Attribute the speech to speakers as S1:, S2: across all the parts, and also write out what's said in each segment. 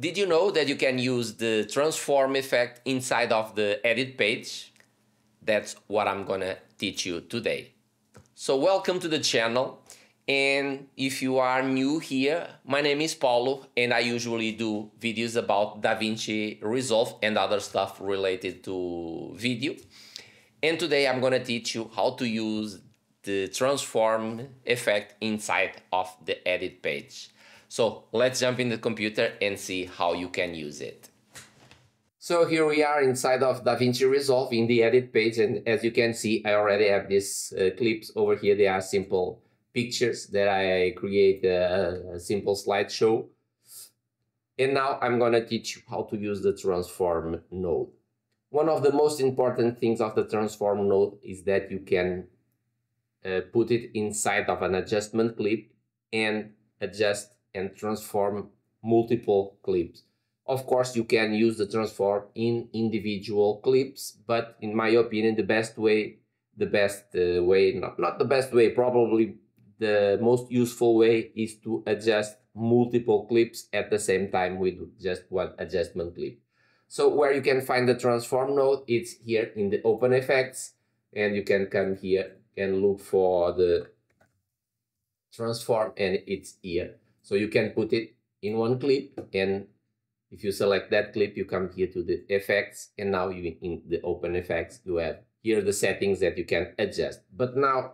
S1: Did you know that you can use the transform effect inside of the edit page? That's what I'm gonna teach you today. So welcome to the channel. And if you are new here, my name is Paulo and I usually do videos about DaVinci Resolve and other stuff related to video. And today I'm gonna teach you how to use the transform effect inside of the edit page. So let's jump in the computer and see how you can use it. So here we are inside of DaVinci Resolve in the edit page and as you can see I already have these uh, clips over here. They are simple pictures that I create a, a simple slideshow. And now I'm going to teach you how to use the transform node. One of the most important things of the transform node is that you can uh, put it inside of an adjustment clip and adjust and transform multiple clips. Of course, you can use the transform in individual clips, but in my opinion, the best way, the best uh, way, not, not the best way, probably the most useful way is to adjust multiple clips at the same time with just one adjustment clip. So where you can find the transform node, it's here in the open effects, and you can come here and look for the transform and it's here. So you can put it in one clip and if you select that clip, you come here to the effects and now you in the open effects, you have here the settings that you can adjust. But now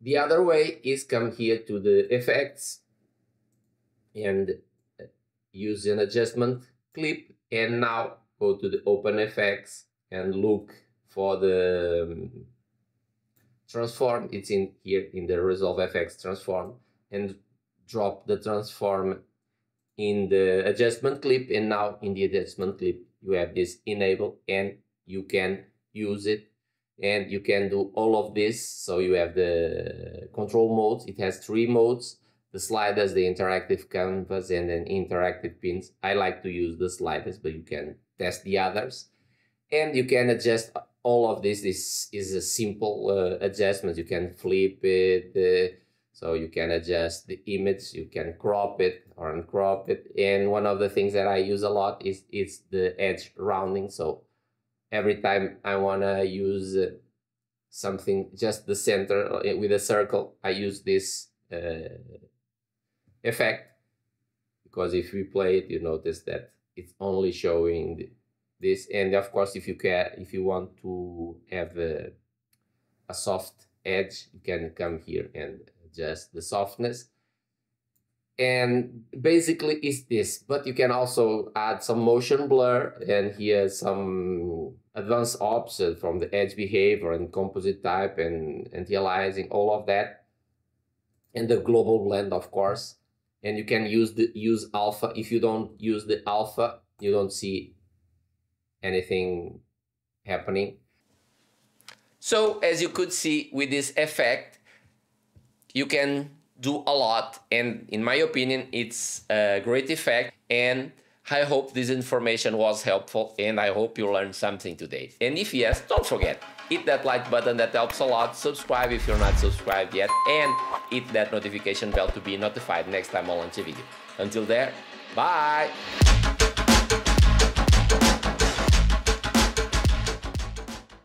S1: the other way is come here to the effects and use an adjustment clip and now go to the open effects and look for the um, transform. It's in here in the resolve FX transform and drop the transform in the adjustment clip and now in the adjustment clip you have this enable and you can use it. And you can do all of this. So you have the control modes. It has three modes the sliders the interactive canvas and then interactive pins. I like to use the sliders but you can test the others. And you can adjust all of this. This is a simple uh, adjustment. You can flip it uh, so you can adjust the image, you can crop it or uncrop it. And one of the things that I use a lot is, is the edge rounding. So every time I want to use uh, something, just the center uh, with a circle, I use this uh, effect. Because if we play it, you notice that it's only showing this. And of course, if you can, if you want to have a, a soft edge, you can come here and just the softness. And basically is this, but you can also add some motion blur and here some advanced options from the edge behavior and composite type and anti-aliasing, all of that. And the global blend, of course. And you can use the use alpha. If you don't use the alpha, you don't see anything happening. So as you could see with this effect, you can do a lot and in my opinion it's a great effect and I hope this information was helpful and I hope you learned something today. And if yes, don't forget, hit that like button that helps a lot, subscribe if you're not subscribed yet, and hit that notification bell to be notified next time I launch a video. Until there, bye!